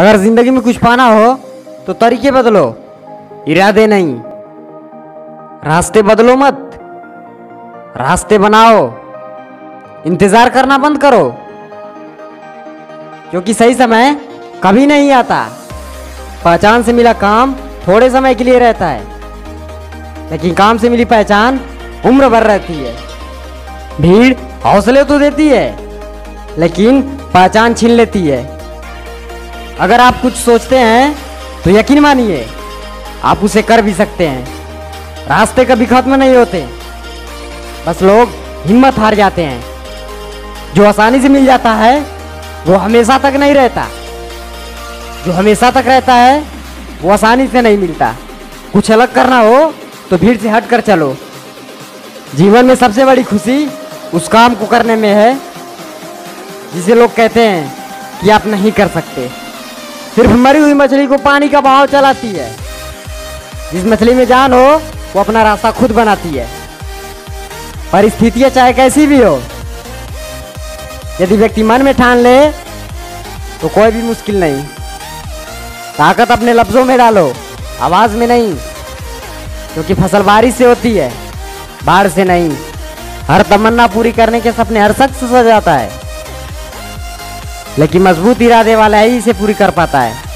अगर ज़िंदगी में कुछ पाना हो तो तरीके बदलो। इरादे नहीं। रास्ते बदलो मत। रास्ते बनाओ। इंतज़ार करना बंद करो। क्योंकि सही समय कभी नहीं आता। पहचान से मिला काम थोड़े समय के लिए रहता है। लेकिन काम से मिली पहचान उम्र भर रहती है। भीड़ हौसले तो देती है, लेकिन पहचान छीन लेती है। अगर आप कुछ सोचते हैं तो यकीन मानिए, आप उसे कर भी सकते हैं। रास्ते कभी खत्म नहीं होते। बस लोग हिम्मत हार जाते हैं। जो आसानी से मिल जाता है, वो हमेशा तक नहीं रहता। जो हमेशा तक रहता है, वो आसानी से नहीं मिलता। कुछ अलग करना हो तो भीड़ से हट कर चलो। जीवन में सबसे बड़ी खुशी उस काम को करने में है, जिसे लोग कहते हैं कि आप नहीं कर सकते। सिर्फ़ मरी हुई मछली को पानी का बहाव चलाती है। जिस मछली में जान हो, वो अपना रास्ता खुद बनाती है। परिस्थितियाँ चाहे कैसी भी हो, यदि व्यक्ति मन में ठान ले तो कोई भी मुश्किल नहीं। ताकत अपने लफ्जों में डालो, आवाज़ में नहीं, क्योंकि फ़सल बारिश से होती है, बाढ़ से नहीं। हर तमन्ना पूरी करने के सपने हर शख्स सजाता है। लेकिन मज़बूत इरादे वाला ही इसे पूरी कर पाता है।